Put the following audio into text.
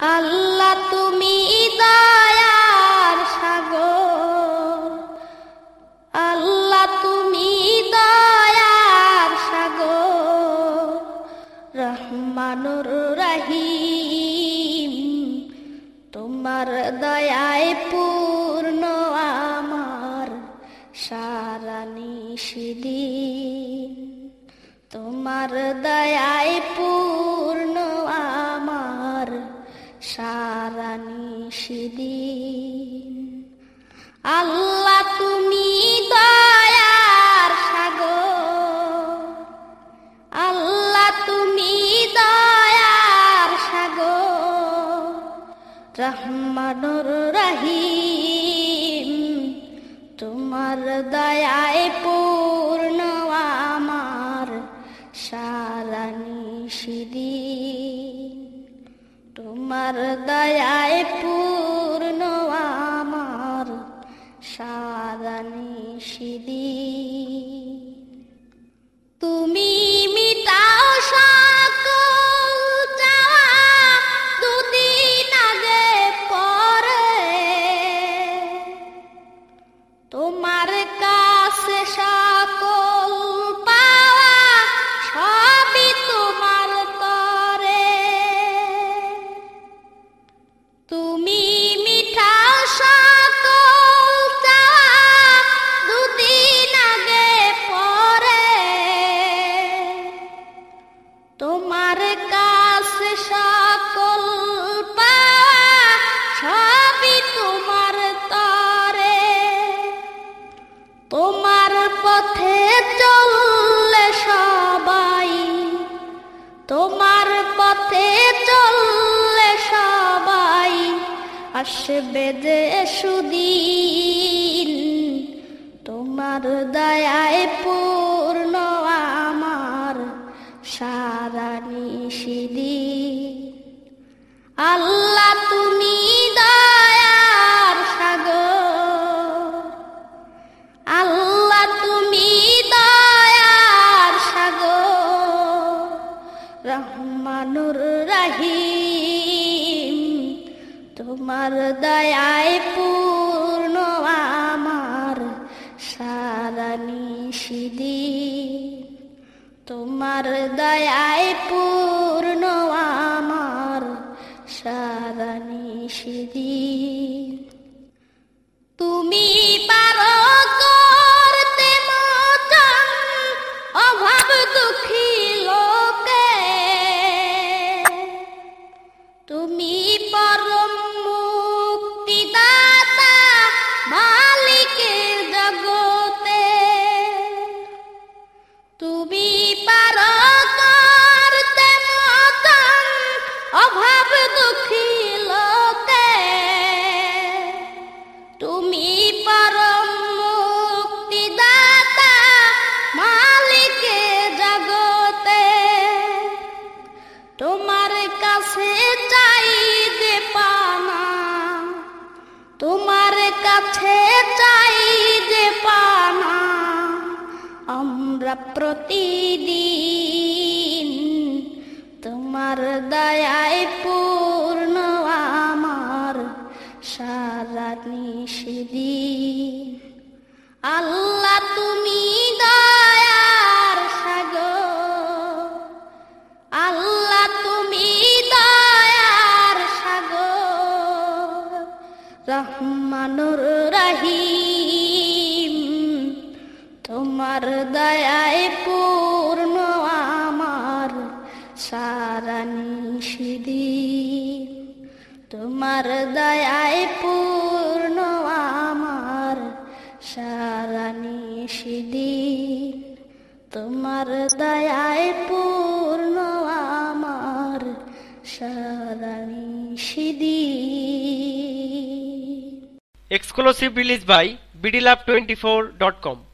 আল্লাহ তুমি দয়ার সাগর। আল্লাহ তুমি দয়ার সাগর। রহমানুর রহিম, তোমার দয়ায় পূর্ণ আমার সারা নিষিদিন তোমার দয়ায় পূর্ণ সারা নিষিদিন আল্লাহ তুমি দয়ার সাগর। আল্লাহ তুমি দয়ার সাগর। রহমানুর রহিম, তোমার দয়ায় পূর্ণ আমার সারা নিষিদিন তোমার দয়ায় পূর্ণ আমার সারা নিষিদিন আসবে যে সুদিন, তোমার দয়ায় পূর্ণ আমার সারা নিষিদিন আল্লাহ, তুমি দয়ার সাগর। আল্লাহ, তুমি দয়ার সাগর। রহমানুর রহিম। তোমার দয়ায় পূর্ণ আমার সারা নিষিদিন তোমার দয়ায় পূর্ণ আমার সারা নিষিদিন আমরা প্রতিদিন তোমার দয়ায় পূর্ণ আমার সারা নিষিদিন আল্লাহ, তুমি দয়ার সাগর। আল্লাহ, তুমি দয়ার সাগর। রহমানুর রহিম। তোমার দয়ায় পূর্ণ আমার সারা নিষিদিন তোমার দয়ায় পূর্ণ আমার সারা নিষিদিন তোমার দয়ায় পূর্ণ আমার সারা নিষিদিন Exclusive release by bdlab24.com